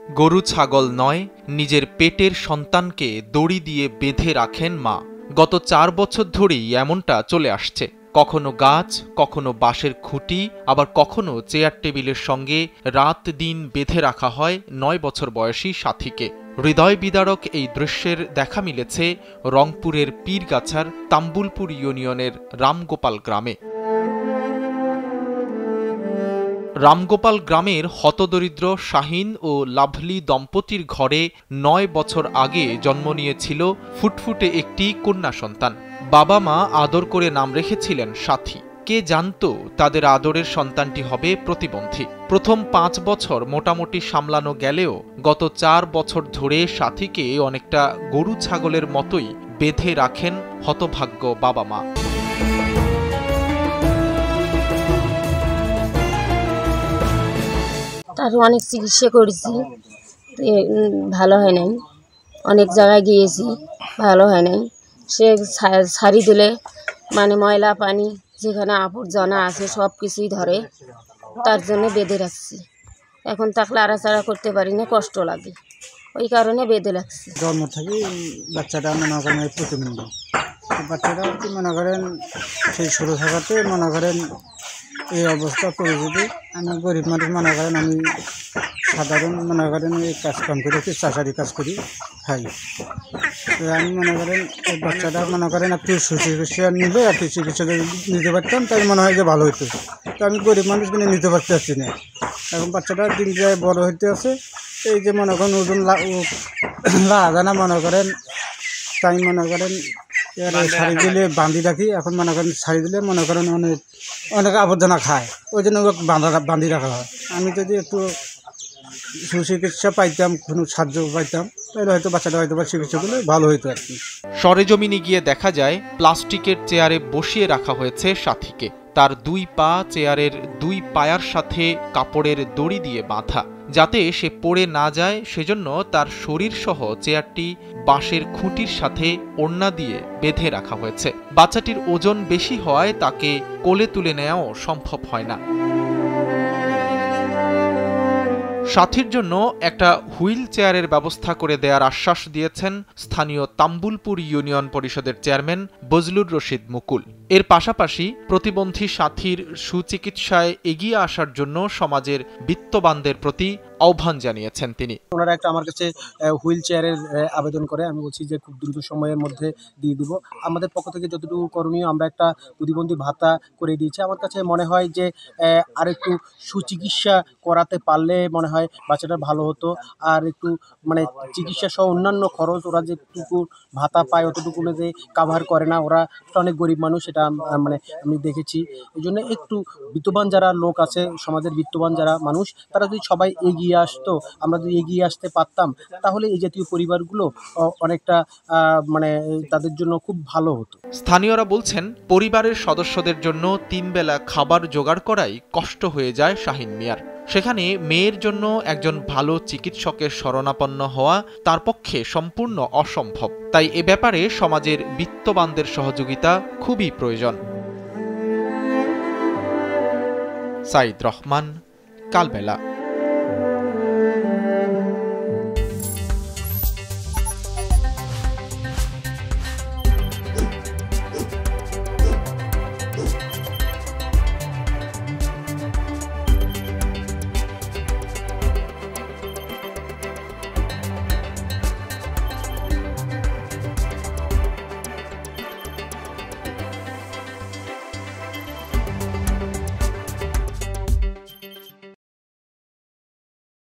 গরু ছাগল নয়, নিজের পেটের সন্তানকে দড়ি দিয়ে বেঁধে রাখেন মা। গত চার বছর ধরেই এমনটা চলে আসছে। কখনো গাছ, কখনো বাঁশের খুঁটি, আবার কখনো চেয়ার টেবিলের সঙ্গে রাত দিন বেঁধে রাখা হয় নয় বছর বয়সী সাথীকে। হৃদয় বিদারক এই দৃশ্যের দেখা মিলেছে রংপুরের পীরগাছার তাম্বুলপুর ইউনিয়নের রামগোপাল গ্রামে। রামগোপাল গ্রামের হতদরিদ্র শাহিন ও লাভলি দম্পতির ঘরে নয় বছর আগে জন্ম নিয়েছিল ফুটফুটে একটি কন্যা সন্তান। বাবা মা আদর করে নাম রেখেছিলেন সাথী। কে জানত তাদের আদরের সন্তানটি হবে প্রতিবন্ধী। প্রথম পাঁচ বছর মোটামুটি সামলানো গেলেও গত চার বছর ধরে সাথীকে অনেকটা গরু ছাগলের মতোই বেঁধে রাখেন হতভাগ্য বাবা মা। তার অনেক চিকিৎসা করেছি। ভালো হয় নাই। অনেক জায়গায় গিয়েছি, ভালো হয় নাই। সে সারি দিলে মানে ময়লা, পানি, যেখানে আবর্জনা আছে, সব কিছুই ধরে, তার জন্য বেঁধে রাখছি। এখন থাকলে আড়াচাড়া করতে পারি না, কষ্ট লাগে। ওই কারণে বেঁধে রাখছি। জন্ম থেকে বাচ্চাটা মনে করেন প্রতিবন্ধী বাচ্চাটা মনে করেন সেই ছোটো থাকাতে মনে করেন এই অবস্থা করে পরিস্থিতি আমি গরিব মানুষ মনে করেন, আমি সাধারণ মনে করেন এই কাজ কাম একটু চাষারি কাজ করি, খাই। তো আমি মনে করেন, এই বাচ্চাটা মনে করেন একটু সুচিকিৎসা নিলে একটু চিকিৎসা যদি নিতে পারতাম, তাই মনে হয় যে ভালো হতো তো আমি গরিব মানুষ কিনে নিতে পারতে পারছি না। এখন বাচ্চাটা দিন যায় বড় হইতে আছে, এই যে মনে করেন ওজন লাগানা মনে করেন, তাই মনে করেন শাড়ি দিলে বাঁধি রাখি এখন মনে করেন শাড়ি দিলে মনে করেন অনেক অনেক আবর্জনা খায় ওই জন্য ওকে বাঁধা বাঁধি রাখা হয়। আমি যদি একটু সুচিকিৎসা পাইতাম কোনো সাহায্য পাইতাম তাহলে হয়তো বাচ্চাটা হয়তো বা চিকিৎসাগুলো ভালো হতো আর কি। সরেজমিনে গিয়ে দেখা যায় প্লাস্টিকের চেয়ারে বসিয়ে রাখা হয়েছে সাথীকে। তার দুই পা চেয়ারের দুই পায়ার সাথে কাপড়ের দড়ি দিয়ে বাঁধা। যাতে সে পড়ে না যায়, সেজন্য তার শরীর সহ চেয়ারটি বাঁশের খুঁটির সাথে ওড়না দিয়ে বেঁধে রাখা হয়েছে। বাচ্চাটির ওজন বেশি হওয়ায় তাকে কোলে তুলে নেওয়াও সম্ভব হয় না। সাথীর জন্য একটা হুইল চেয়ারের ব্যবস্থা করে দেওয়ার আশ্বাস দিয়েছেন স্থানীয় তাম্বুলপুর ইউনিয়ন পরিষদের চেয়ারম্যান বজলুর রশিদ মুকুল। এর পাশাপাশি প্রতিবন্ধী সাথীর সুচিকিৎসায় এগিয়ে আসার জন্য সমাজের বিত্তবানদের প্রতি আহ্বান জানিয়েছেন তিনি। ওনারা একটা আমার কাছে হুইল চেয়ারের আবেদন করে। আমি বলছি যে খুব দ্রুত সময়ের মধ্যে দিয়ে দিব। আমাদের পক্ষ থেকে যতটুকু করণীয় আমরা একটা প্রতিবন্ধী ভাতা করে দিয়েছি। আমার কাছে মনে হয় যে আর একটু সুচিকিৎসা করাতে পারলে মনে হয় বাচ্চাটা ভালো হতো। আর একটু মানে চিকিৎসা সহ অন্যান্য খরচ, ওরা যেটুকু ভাতা পায় অতটুকু যে কাভার করে না, ওরা অনেক গরিব মানুষ আম- মানে আমি দেখেছি। এই জন্য একটু বিত্তবান যারা লোক আছে, সমাজের বিত্তবান যারা মানুষ, তারা যদি সবাই এগিয়ে আসতো, আমরা যদি এগিয়ে আসতে পারতাম, তাহলে এই জাতীয় পরিবারগুলো অনেকটা মানে তাদের জন্য খুব ভালো হতো। স্থানীয়রা বলছেন, পরিবারের সদস্যদের জন্য তিন বেলা খাবার জোগাড় করাই কষ্ট হয়ে যায় শাহিন মিয়ার। সেখানে মেয়ের জন্য একজন ভালো চিকিৎসকের শরণাপন্ন হওয়া তার পক্ষে সম্পূর্ণ অসম্ভব। তাই এ ব্যাপারে সমাজের বিত্তবানদের সহযোগিতা খুবই প্রয়োজন। সাইদ রহমান, কালবেলা।